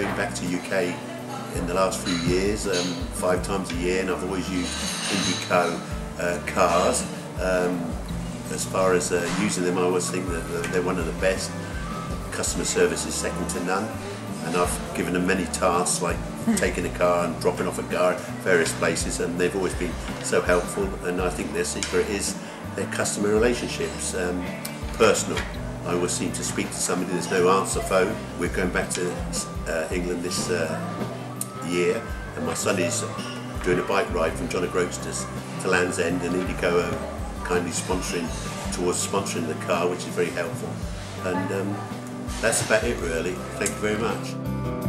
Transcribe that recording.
going back to UK in the last few years, um, five times a year, and I've always used Indigo uh, cars. Um, as far as uh, using them, I always think that they're one of the best. Customer service is second to none, and I've given them many tasks like taking a car and dropping off a car at various places, and they've always been so helpful. And I think their secret is their customer relationships, um, personal. I always seem to speak to somebody, there's no answer phone. We're going back to uh, England this uh, year, and my son is doing a bike ride from John O'Groats to Land's End, and Indigo are kindly sponsoring towards sponsoring the car, which is very helpful. And um, that's about it, really. Thank you very much.